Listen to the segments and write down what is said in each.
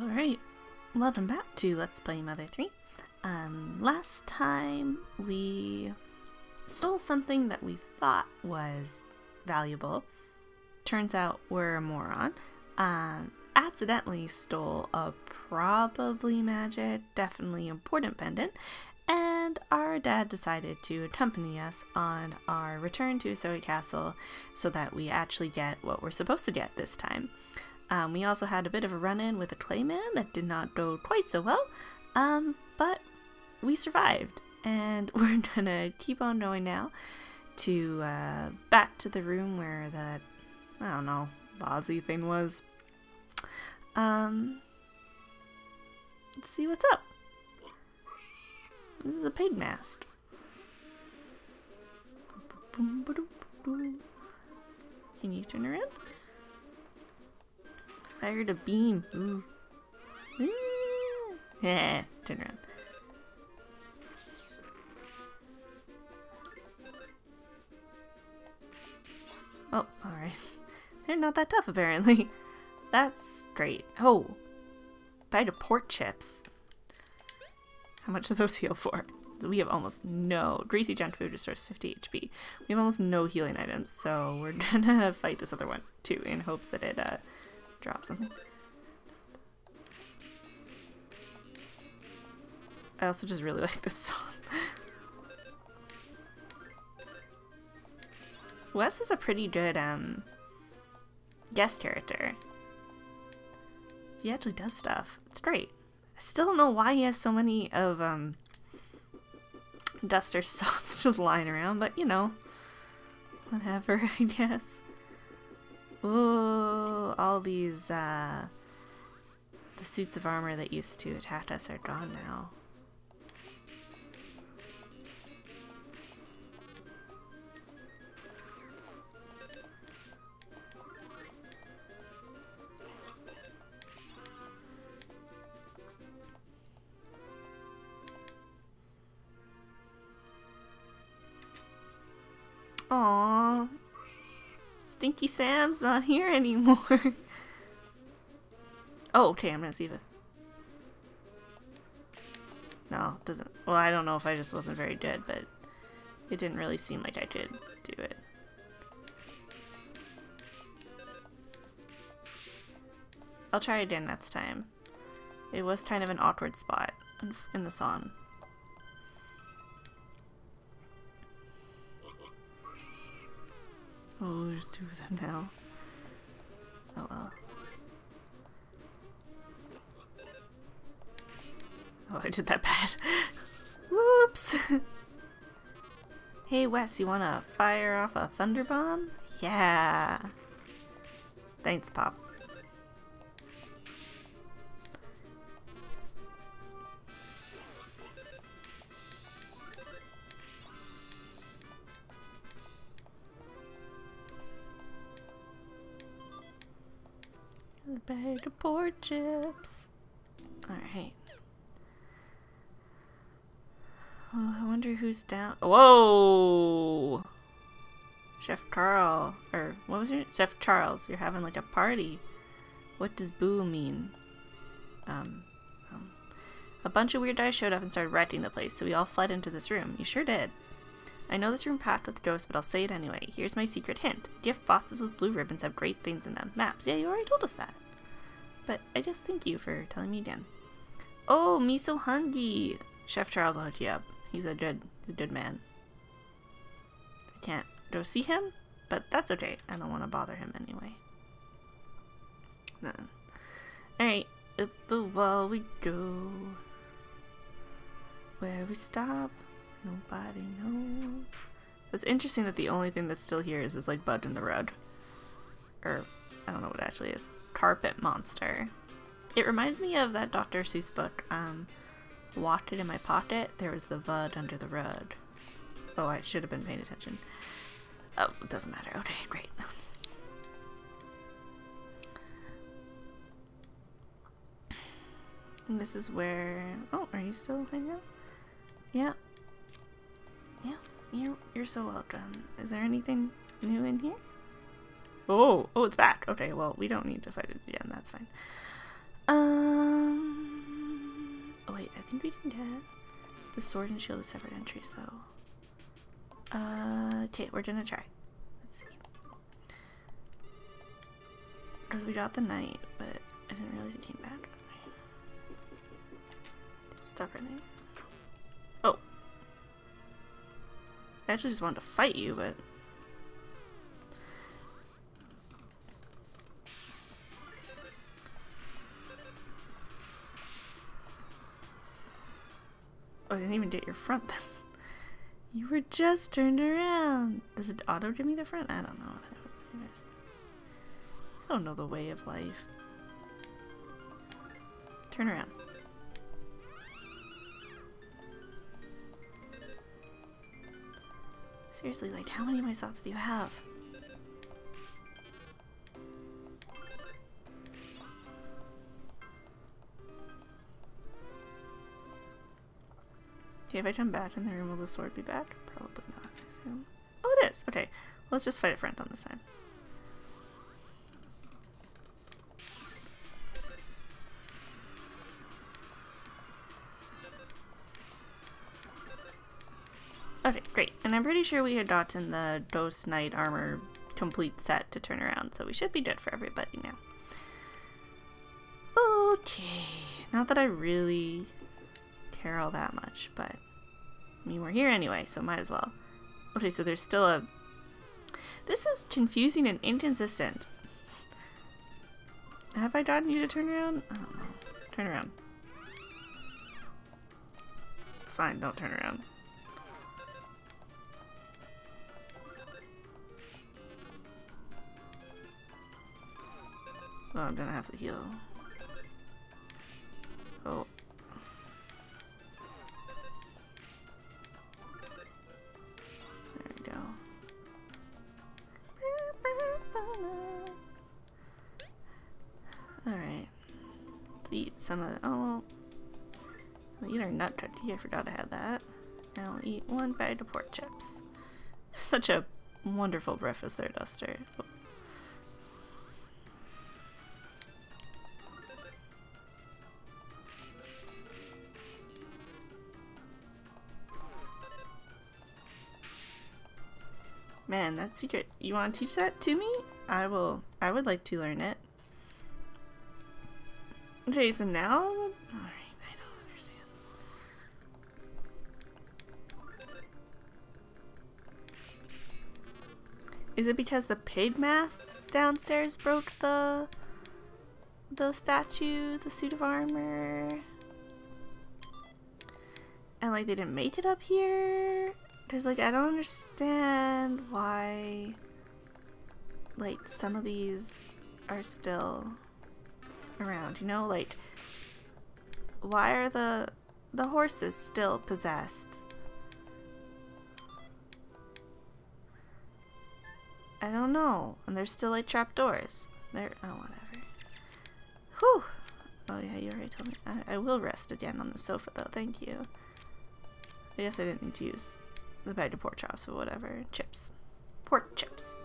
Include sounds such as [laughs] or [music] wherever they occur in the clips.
Alright, welcome back to Let's Play Mother 3. Um, last time we stole something that we thought was valuable. Turns out we're a moron. Um, accidentally stole a probably magic, definitely important pendant, and our dad decided to accompany us on our return to Osohe Castle so that we actually get what we're supposed to get this time. Um, we also had a bit of a run-in with a clayman that did not go quite so well, um, but we survived, and [laughs] we're gonna keep on going now to uh, back to the room where that I don't know Bozzy thing was. Um, let's see what's up. This is a pig mask. Can you turn around? Fired a beam. Ooh. [laughs] Yeah, turn around. Oh, alright. [laughs] They're not that tough, apparently. [laughs] That's great. Oh, bag of pork chips. How much do those heal for? We have almost no. Greasy junk food restores 50 HP. We have almost no healing items, so we're gonna fight this other one too in hopes that it uh, drop something. I also just really [laughs] like this song. Wess is a pretty good um guest character. He actually does stuff. It's great. I still don't know why he has so many of um Duster [laughs] salts just lying around, but you know. Whatever, [laughs] I guess. Oh, all these, uh, the suits of armor that used to attack us are gone now. Stinky Sam's not here anymore. [laughs] oh, okay, I'm gonna see if it... No, it doesn't... Well, I don't know if I just wasn't very good, but it didn't really seem like I could do it. I'll try again next time. It was kind of an awkward spot in the song. Oh, there's two of them now. Oh well. Oh, I did that bad. [laughs] Whoops! hey Wess, you wanna fire off a thunder bomb? Yeah! Thanks, Pop. Bag of pork chips. Alright. Oh, I wonder who's down. Whoa! Chef Carl. Or, what was your Chef Charles, you're having like a party. What does boo mean? Um, um, a bunch of weird guys showed up and started wrecking the place, so we all fled into this room. You sure did. I know this room packed with ghosts, but I'll say it anyway. Here's my secret hint. Gift boxes with blue ribbons have great things in them. Maps. Yeah, you already told us that. But I just thank you for telling me again. Oh, me so hungry. Chef Charles will hook you up. He's a good, he's a good man. I can't go see him, but that's okay. I don't want to bother him anyway. No. Alright, up the wall we go. Where we stop, nobody knows. It's interesting that the only thing that's still here is this like bud in the rug. Or, I don't know what it actually is. Carpet Monster. It reminds me of that Dr. Seuss book, um, It in My Pocket. There was the Vug under the rug. Oh, I should have been paying attention. Oh, it doesn't matter. Okay, great. And this is where... Oh, are you still hanging out? Yeah. Yeah, you're, you're so welcome. Is there anything new in here? Oh, oh, it's back. Okay, well, we don't need to fight it again. That's fine. Um. Oh wait, I think we can get the sword and shield as separate entries though. Uh, okay, we're gonna try. Let's see. Because we got the knight, but I didn't realize it came back. Stop running. Oh. I actually just wanted to fight you, but... Oh, I didn't even get your front then. [laughs] You were just turned around. Does it auto give me the front? I don't know. I don't know the way of life. Turn around. Seriously, like, how many of my thoughts do you have? Okay, if I come back in the room, will the sword be back? Probably not, I assume. Oh, it is! Okay, let's just fight a friend on this time. Okay, great. And I'm pretty sure we had gotten the Ghost Knight armor complete set to turn around, so we should be good for everybody now. Okay, not that I really care all that much, but I mean, we're here anyway, so might as well. Okay, so there's still a... This is confusing and inconsistent. Have I gotten you to turn around? I don't know. Turn around. Fine, don't turn around. Oh, I'm gonna have to heal. Oh. Cookie, I forgot I had that. I'll eat one bag of pork chips. Such a wonderful breakfast there, Duster. Man, that secret. You want to teach that to me? I will. I would like to learn it. Okay, so now. Is it because the pig masks downstairs broke the. the statue, the suit of armor? And like they didn't make it up here? Because, like, I don't understand why, like, some of these are still around, you know? Like, why are the, the horses still possessed? I don't know. And there's still, like, trapdoors. There, oh, whatever. Whew! Oh, yeah, you already told me. I, I will rest again on the sofa, though. Thank you. I guess I didn't need to use the bag of pork chops or whatever. Chips. Pork chips.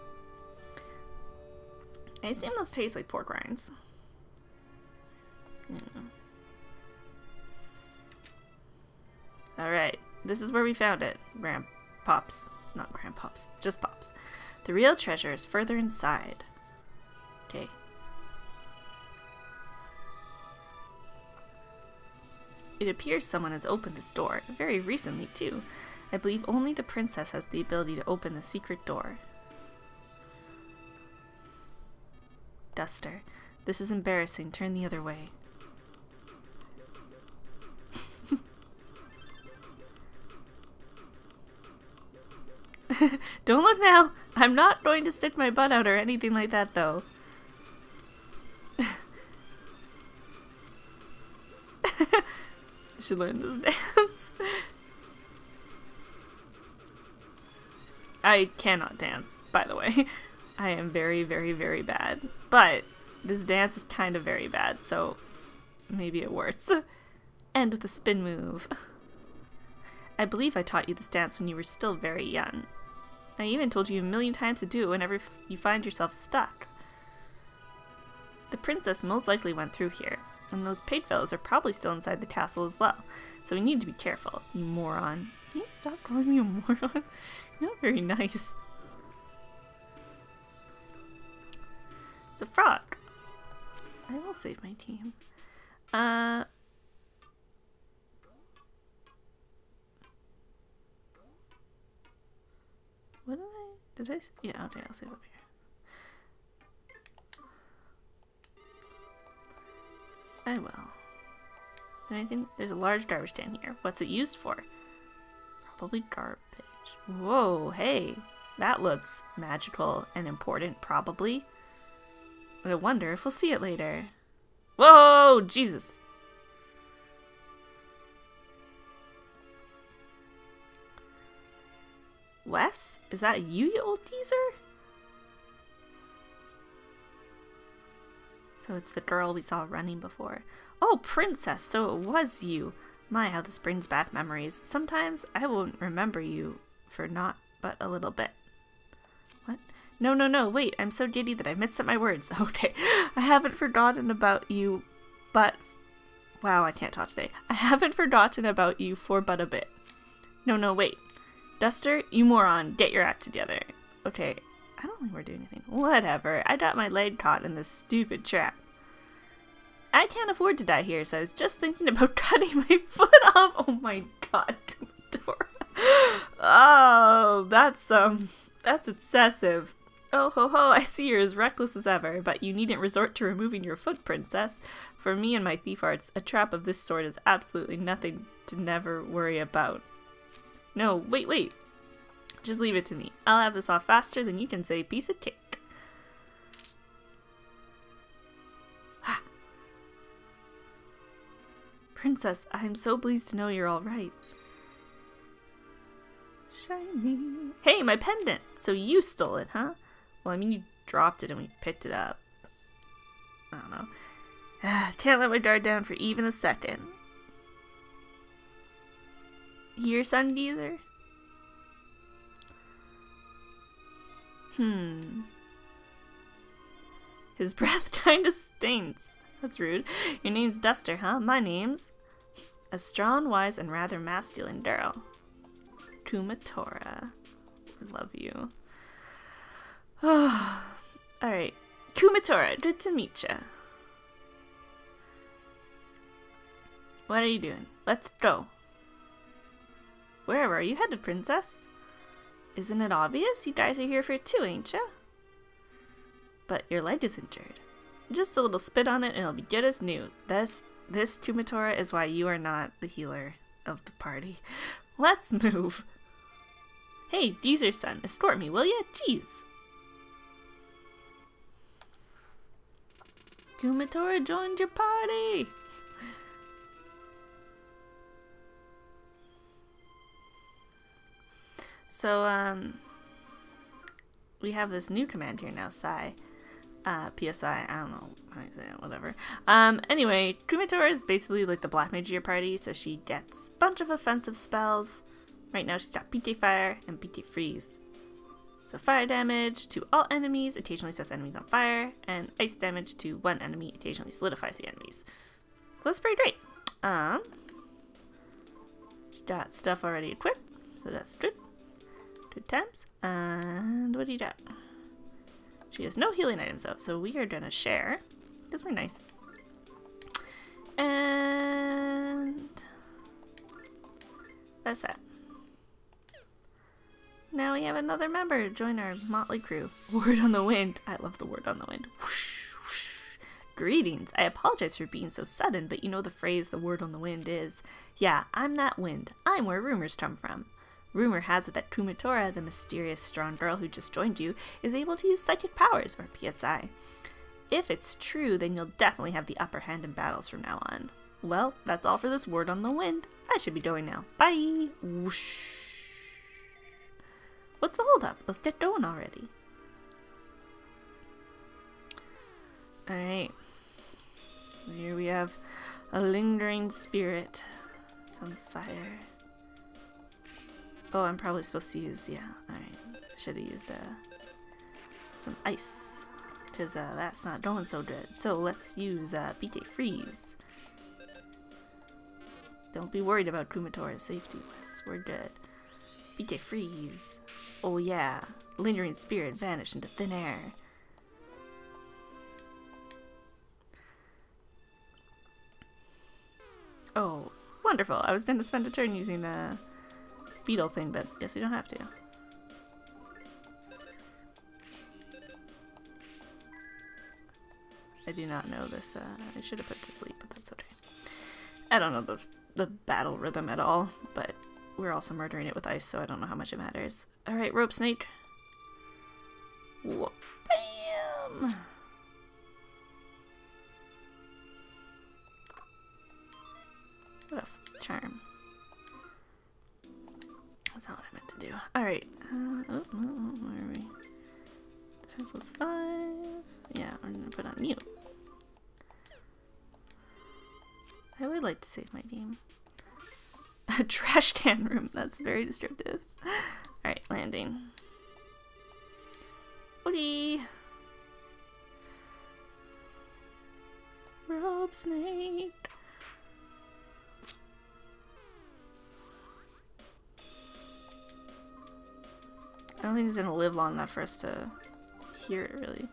I assume those taste like pork rinds. Hmm. Yeah. Alright, this is where we found it. Grandpops. Not grandpops, just pops. The real treasure is further inside. Okay. It appears someone has opened this door, very recently too. I believe only the princess has the ability to open the secret door. Duster, this is embarrassing. Turn the other way. [laughs] Don't look now. I'm not going to stick my butt out or anything like that, though. [laughs] should learn this [laughs] dance. I cannot dance, by the way. I am very, very, very bad. But this dance is kind of very bad, so maybe it works. End with a spin move. I believe I taught you this dance when you were still very young. I even told you a million times to do it whenever you find yourself stuck. The princess most likely went through here. And those paid fellows are probably still inside the castle as well. So we need to be careful, you moron. Can you stop calling me a [laughs] moron? You're not very nice. It's a frog. I will save my team. Uh... What did I... Did I... Yeah, okay, I'll save up here. I will. Anything? There's a large garbage can here. What's it used for? Probably garbage. Whoa, hey. That looks magical and important, probably. I wonder if we'll see it later. Whoa, Jesus. Wess? Is that you, you old geezer? So it's the girl we saw running before. Oh, princess, so it was you. My, how this brings back memories. Sometimes I won't remember you for not but a little bit. What? No, no, no, wait, I'm so giddy that I mixed up my words. [laughs] Okay, I haven't forgotten about you, but... Wow, I can't talk today. I haven't forgotten about you for but a bit. No, no, wait. Duster, you moron, get your act together. Okay, I don't think we're doing anything. Whatever, I got my leg caught in this stupid trap. I can't afford to die here, so I was just thinking about [laughs] cutting my foot off. Oh my god, [laughs] Dora. Oh, that's, um, that's excessive. Oh ho ho, I see you're as reckless as ever, but you needn't resort to removing your foot, princess. For me and my thief arts, a trap of this sort is absolutely nothing to never worry about. No, wait, wait. Just leave it to me. I'll have this off faster than you can say piece of cake. Princess, I'm so pleased to know you're alright. Shiny. Hey, my pendant! So you stole it, huh? Well, I mean, you dropped it and we picked it up. I don't know. [sighs] Can't let my guard down for even a second. Your son, Geezer? Hmm. His [laughs] breath kinda stinks. That's rude. Your name's Duster, huh? My name's a strong, wise, and rather masculine girl. Kumatora. I love you. [sighs] Alright. Kumatora, good to meet ya. What are you doing? Let's go. Where are you headed, princess? Isn't it obvious? You guys are here for two, ain't ya? But your leg is injured. Just a little spit on it and it'll be good as new. This, this Kumatora is why you are not the healer of the party. [laughs] Let's move. Hey, Geezer son, escort me, will ya? Jeez. Kumatora joined your party! So, um, we have this new command here now, psi. Uh, PSI, I don't know how you say it, whatever. Um, anyway, Kumatora is basically like the black mage of your party, so she gets a bunch of offensive spells. Right now she's got PK Fire and PK Freeze. So fire damage to all enemies, occasionally sets enemies on fire, and ice damage to one enemy, occasionally solidifies the enemies. So that's pretty great. Um, she's got stuff already equipped, so that's good. Good times. And what do you got? She has no healing items though, so we are gonna share because we're nice. And that's that. Now we have another member join our motley crew. [laughs] Word on the wind. I love the word on the wind. Whoosh, [laughs] whoosh. Greetings. I apologize for being so sudden, but you know the phrase the word on the wind is. Yeah, I'm that wind. I'm where rumors come from. Rumor has it that Kumatora, the mysterious strong girl who just joined you, is able to use psychic powers, or PSI. If it's true, then you'll definitely have the upper hand in battles from now on. Well, that's all for this word on the wind. I should be going now. Bye! Whoosh. What's the holdup? Let's get going already. Alright. Here we have a lingering spirit. Some fire. Oh, I'm probably supposed to use, yeah, alright. Should have used uh, some ice Because uh, that's not going so good. So let's use uh, PK Freeze. Don't be worried about Kumatora's safety, Wess. We're good. PK Freeze. Oh yeah. Lingering spirit vanished into thin air. Oh, wonderful. I was going to spend a turn using the beetle thing, but guess you don't have to. I do not know this. Uh, I should have put to sleep, but that's okay. I don't know the, the battle rhythm at all, but we're also murdering it with ice, so I don't know how much it matters. Alright, rope snake. Bam! What a That's not what I meant to do. Alright. Uh, oh, oh, oh, where are we? Defense was 5. Yeah, I'm gonna put on mute. I would like to save my game. [laughs] A trash can room. That's very descriptive. Alright, landing. Woody! Rope snake! Think he's gonna live long enough for us to hear it, really.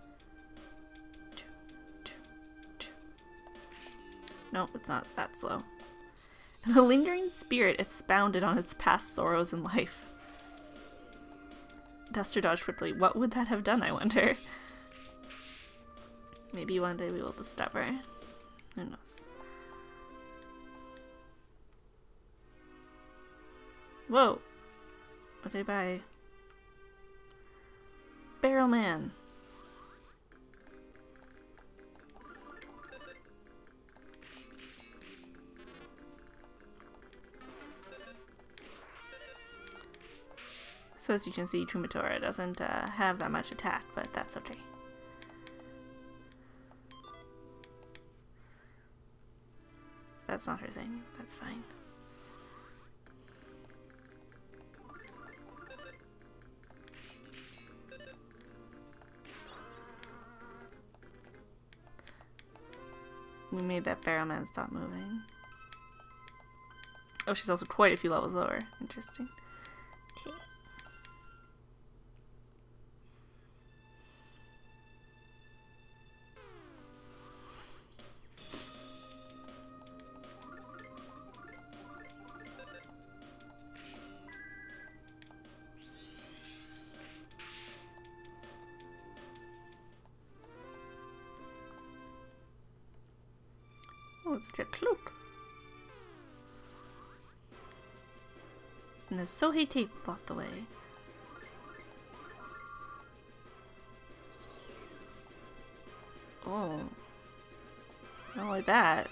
Nope, it's not that slow. [laughs] The lingering spirit expounded on its past sorrows in life. Duster dodged quickly. What would that have done, I wonder? Maybe one day we will discover. Who knows? Whoa! Okay, bye. Barrel Man. So as you can see, Kumatora doesn't uh, have that much attack, but that's okay. That's not her thing. That's fine. We made that barrelman stop moving. Oh, she's also quite a few levels lower. Interesting. A cloak. And the Sohei tape blocked the way. Oh. Not like that.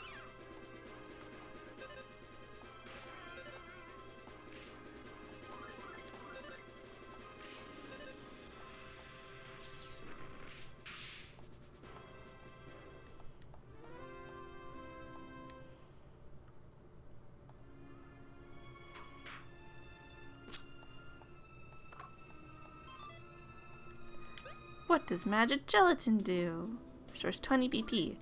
What does magic gelatin do? Restores 20 PP.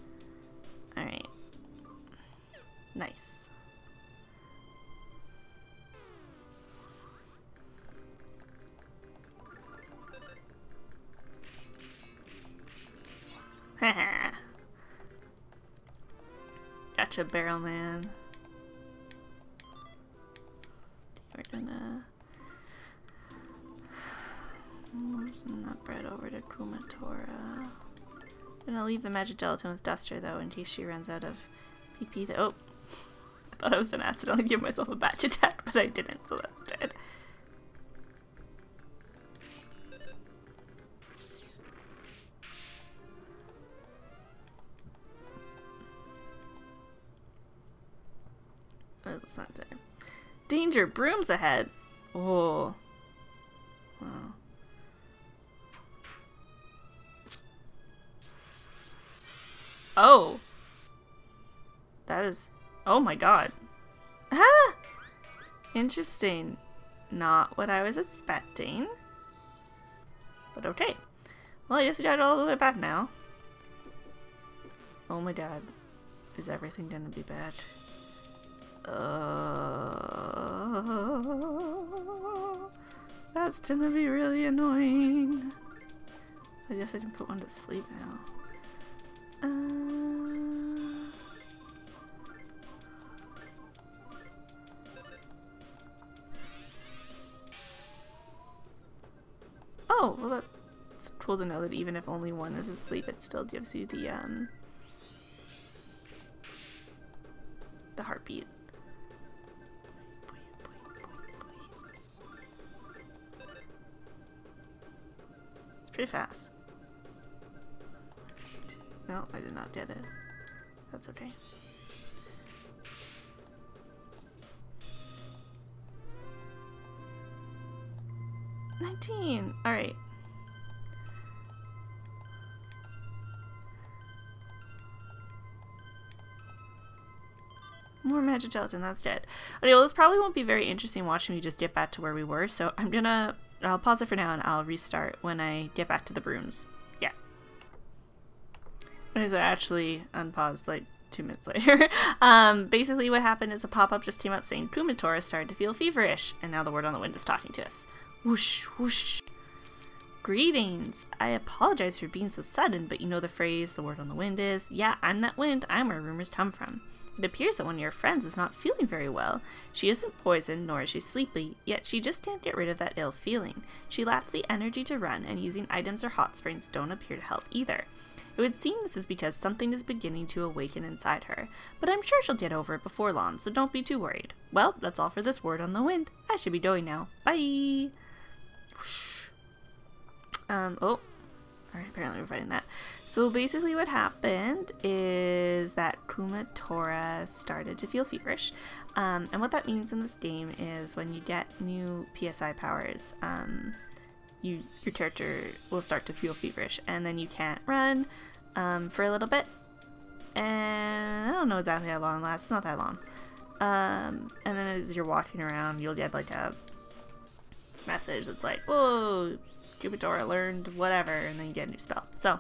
Send that bread over to Kumatora. Gonna leave the magic gelatin with Duster though in case she runs out of PP. Oh, I thought I was gonna accidentally give myself a batch attack, but I didn't, so that's good. What does that say? Danger! Brooms ahead! Oh. Oh. That is... Oh my god. Ah! [laughs] Interesting. Not what I was expecting. But okay. Well, I guess we got all the way back now. Oh my god. Is everything gonna be bad? Uh, that's gonna be really annoying. I guess I can put one to sleep now. Uh, oh, well that's cool to know that even if only one is asleep, it still gives you the um the heartbeat. It's pretty fast. No, I did not get it. That's okay. Nineteen! Alright. More magic gelatin, that's dead. Okay, well this probably won't be very interesting watching me just get back to where we were, so I'm gonna I'll pause it for now and I'll restart when I get back to the brooms. Yeah. I actually unpaused like two minutes [laughs] later. um, basically what happened is a pop-up just came up saying Kumatora started to feel feverish, and now the word on the wind is talking to us. Whoosh, whoosh. Greetings. I apologize for being so sudden, but you know the phrase, the word on the wind is, yeah, I'm that wind, I'm where rumors come from. It appears that one of your friends is not feeling very well. She isn't poisoned, nor is she sleepy, yet she just can't get rid of that ill feeling. She lacks the energy to run, and using items or hot springs don't appear to help either. It would seem this is because something is beginning to awaken inside her, but I'm sure she'll get over it before long, so don't be too worried. Well, that's all for this word on the wind. I should be going now. Bye! Um, oh. Alright, apparently we're fighting that. So basically what happened is that Kumatora started to feel feverish. Um, and what that means in this game is when you get new PSI powers, um, you your character will start to feel feverish and then you can't run um, for a little bit. And I don't know exactly how long it lasts, not that long. Um, and then as you're walking around, you'll get like a message that's like, whoa, Kumatora learned whatever, and then you get a new spell. So,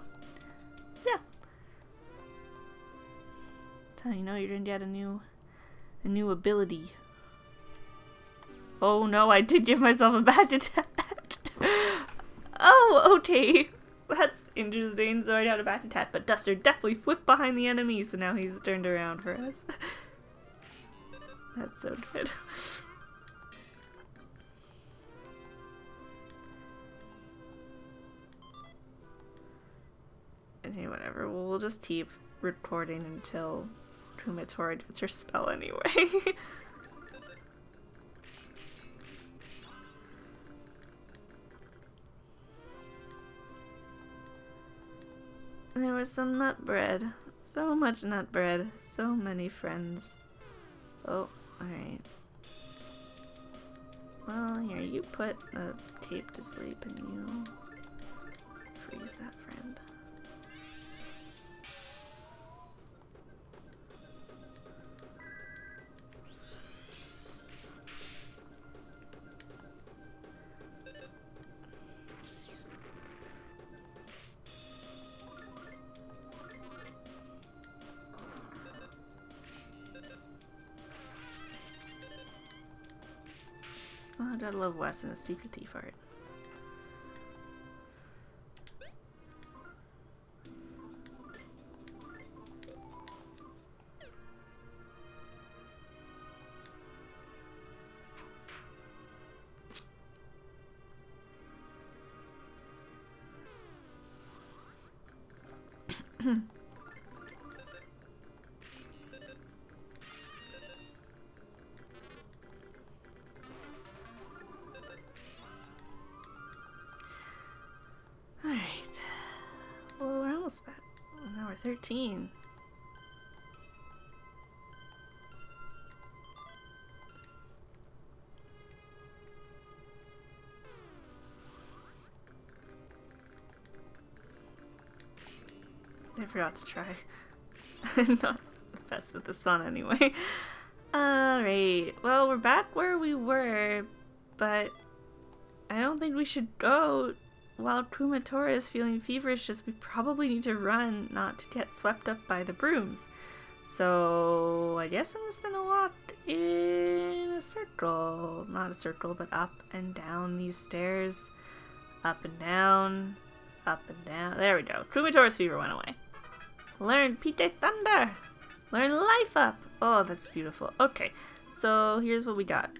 yeah. That's how you know you're gonna get a new a new ability. Oh no, I did give myself a bad [laughs] attack. oh, okay. That's interesting. So I got a back attack, but Duster definitely flipped behind the enemy, so now he's turned around for us. [laughs] That's so good. [laughs] Okay, whatever. Well, we'll just keep recording until Kumatora gets her spell anyway. [laughs] there was some nut bread. So much nut bread. So many friends. Oh, alright. Well, here, you put the tape to sleep and you freeze that friend. I love Wess and his secret thief art. 13. I forgot to try. [laughs] Not the best with the sun anyway. [laughs] Alright, well, we're back where we were, but I don't think we should go while Kumatora is feeling feverish, just we probably need to run not to get swept up by the brooms. So I guess I'm just gonna walk in a circle. Not a circle, but up and down these stairs. Up and down. Up and down. There we go. Kumatora's fever went away. Learn PK Thunder! Learn Life Up! Oh, that's beautiful. Okay, so here's what we got.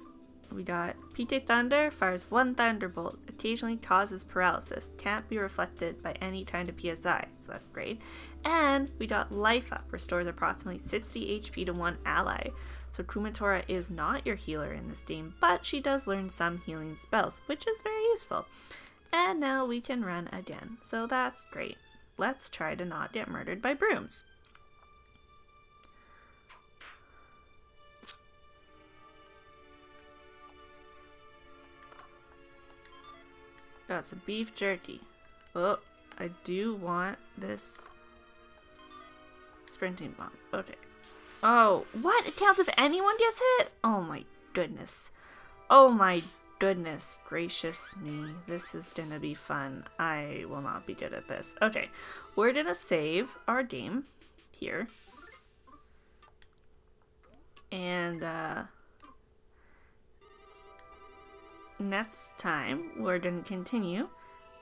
We got PK Thunder fires one thunderbolt, occasionally causes paralysis, can't be reflected by any kind of PSI, so that's great. And we got Life Up, restores approximately 60 HP to one ally. So Kumatora is not your healer in this game, but she does learn some healing spells, which is very useful. And now we can run again, so that's great. Let's try to not get murdered by brooms. Got some beef jerky. Oh, I do want this sprinting bomb. Okay. Oh, what? It counts if anyone gets hit? Oh my goodness. Oh my goodness gracious me. This is gonna be fun. I will not be good at this. Okay, we're gonna save our game here. And, uh, next time we're going to continue.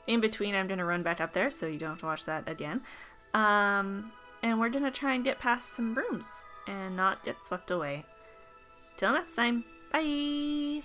In between, I'm going to run back up there so you don't have to watch that again. Um, and we're going to try and get past some brooms and not get swept away. Till next time, bye!